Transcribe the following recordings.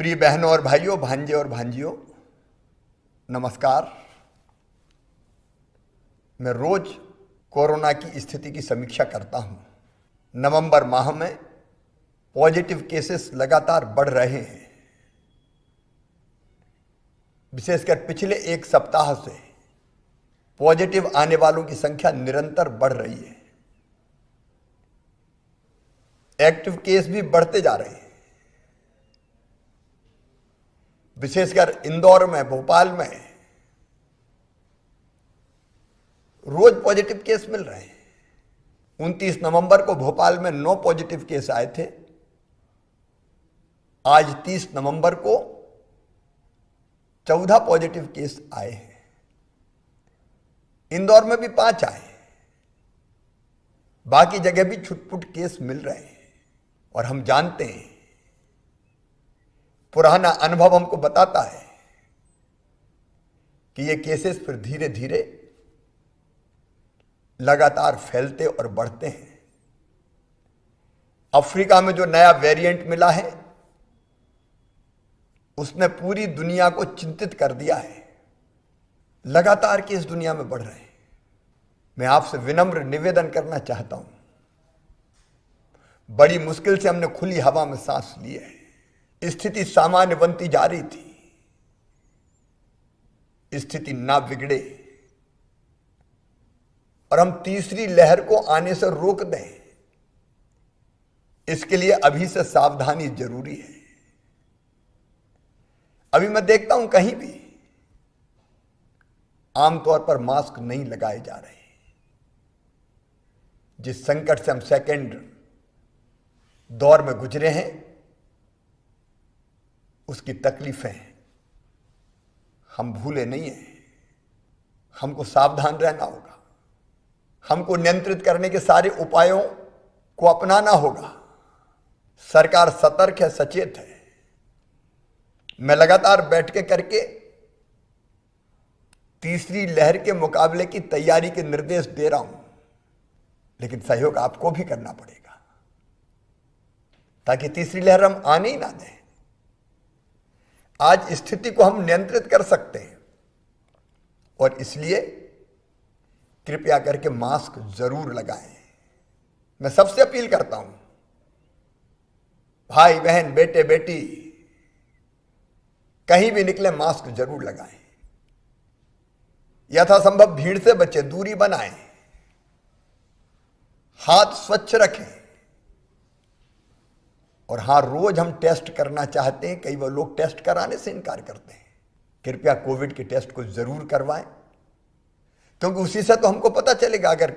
प्रिय बहनों और भाइयों, भांजे और भांजियों, नमस्कार। मैं रोज कोरोना की स्थिति की समीक्षा करता हूँ। नवंबर माह में पॉजिटिव केसेस लगातार बढ़ रहे हैं। विशेषकर पिछले एक सप्ताह से पॉजिटिव आने वालों की संख्या निरंतर बढ़ रही है। एक्टिव केस भी बढ़ते जा रहे हैं। विशेषकर इंदौर में, भोपाल में, रोज पॉजिटिव केस मिल रहे हैं। 29 नवंबर को भोपाल में नौ पॉजिटिव केस आए थे। आज 30 नवंबर को 14 पॉजिटिव केस आए हैं। इंदौर में भी पाँच आए बाकी जगह भी छुटपुट केस मिल रहे हैं और हम जानते हैं पुराना अनुभव हमको बताता है कि ये केसेस फिर धीरे धीरे लगातार फैलते और बढ़ते हैं। अफ्रीका में जो नया वेरिएंट मिला है, उसने पूरी दुनिया को चिंतित कर दिया है। लगातार केस दुनिया में बढ़ रहे हैं। मैं आपसे विनम्र निवेदन करना चाहता हूँ। बड़ी मुश्किल से हमने खुली हवा में सांस ली है। स्थिति सामान्य बनती जा रही थी। स्थिति ना बिगड़े। और हम तीसरी लहर को आने से रोक दें। इसके लिए अभी से सावधानी ज़रूरी है। अभी मैं देखता हूँ कहीं भी आमतौर पर मास्क नहीं लगाए जा रहे। जिस संकट से हम सेकेंड दौर में गुजरे हैं उसकी तकलीफें हम भूले नहीं हैं। हमको सावधान रहना होगा। हमको नियंत्रित करने के सारे उपायों को अपनाना होगा। सरकार सतर्क है, सचेत है। मैं लगातार बैठ के करके तीसरी लहर के मुकाबले की तैयारी के निर्देश दे रहा हूँ। लेकिन सहयोग आपको भी करना पड़ेगा। ताकि तीसरी लहर हम आने ही ना दें। आज स्थिति को हम नियंत्रित कर सकते हैं। और इसलिए कृपया करके मास्क ज़रूर लगाएँ। मैं सबसे अपील करता हूँ, भाई, बहन, बेटे, बेटी, कहीं भी निकले मास्क ज़रूर लगाएँ। यथासंभव भीड़ से बचे, दूरी बनाएँ। हाथ स्वच्छ रखें। और हाँ रोज हम टेस्ट करना चाहते हैं, कई बार लोग टेस्ट कराने से इनकार करते हैं। कृपया कोविड के टेस्ट को ज़रूर करवाएँ। क्योंकि उसी से तो हमको पता चलेगा, अगर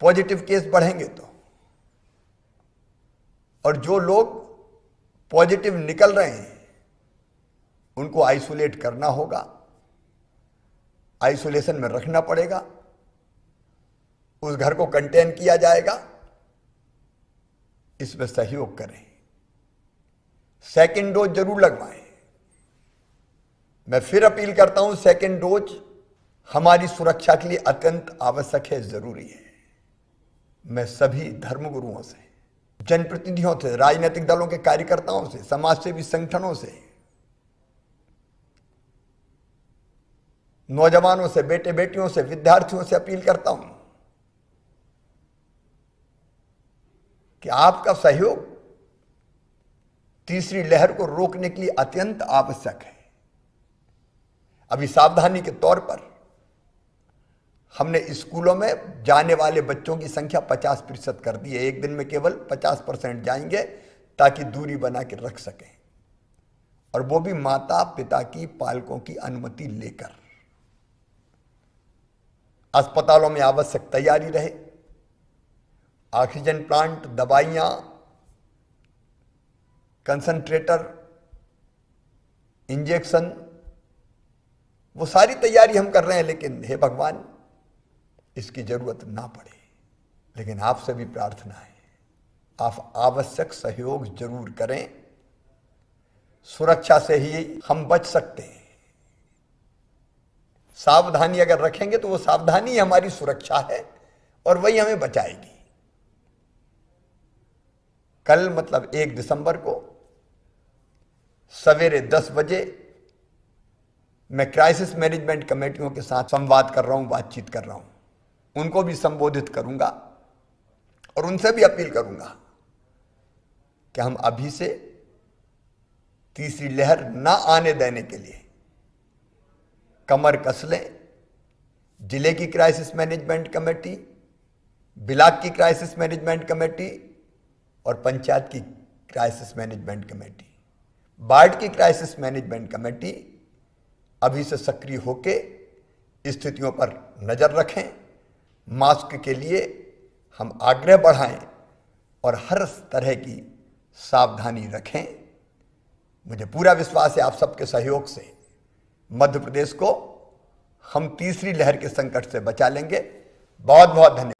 पॉजिटिव केस बढ़ेंगे तो। और जो लोग पॉजिटिव निकल रहे हैं, उनको आइसोलेट करना होगा। आइसोलेशन में रखना पड़ेगा। उस घर को कंटेन किया जाएगा। इसमें सहयोग करें। सेकेंड डोज ज़रूर लगवाएँ। मैं फिर अपील करता हूँ सेकेंड डोज हमारी सुरक्षा के लिए अत्यंत आवश्यक है, ज़रूरी है। मैं सभी धर्मगुरुओं से, जनप्रतिनिधियों से, राजनीतिक दलों के कार्यकर्ताओं से समाज सेवी संगठनों से, नौजवानों से बेटे बेटियों से, विद्यार्थियों से अपील करता हूँ। कि आपका सहयोग तीसरी लहर को रोकने के लिए अत्यंत आवश्यक है। अभी सावधानी के तौर पर हमने स्कूलों में जाने वाले बच्चों की संख्या 50 प्रतिशत कर दी है। एक दिन में केवल 50 परसेंट जाएँगे ताकि दूरी बना के रख सकें और वो भी माता पिता की, पालकों की अनुमति लेकर। अस्पतालों में आवश्यक तैयारी रहे। ऑक्सीजन प्लांट, दवाइयाँ, कंसंट्रेटर, इंजेक्शन, वो सारी तैयारी हम कर रहे हैं, लेकिन हे भगवान, इसकी ज़रूरत ना पड़े। लेकिन आपसे भी प्रार्थना है, आप आवश्यक सहयोग ज़रूर करें। सुरक्षा से ही हम बच सकते हैं। सावधानी अगर रखेंगे तो वो सावधानी हमारी सुरक्षा है, और वही हमें बचाएगी। कल मतलब एक दिसंबर को सवेरे 10 बजे मैं क्राइसिस मैनेजमेंट कमेटियों के साथ संवाद कर रहा हूँ, बातचीत कर रहा हूँ। उनको भी संबोधित करूँगा और उनसे भी अपील करूँगा कि हम अभी से तीसरी लहर ना आने देने के लिए कमर कस लें। ज़िले की क्राइसिस मैनेजमेंट कमेटी, ब्लाक की क्राइसिस मैनेजमेंट कमेटी और पंचायत की क्राइसिस मैनेजमेंट कमेटी बाढ़ की क्राइसिस मैनेजमेंट कमेटी अभी से सक्रिय होकर स्थितियों पर नज़र रखें। मास्क के लिए हम आग्रह बढ़ाएँ और हर तरह की सावधानी रखें। मुझे पूरा विश्वास है आप सबके सहयोग से मध्य प्रदेश को हम तीसरी लहर के संकट से बचा लेंगे। बहुत बहुत धन्यवाद।